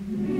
Amen.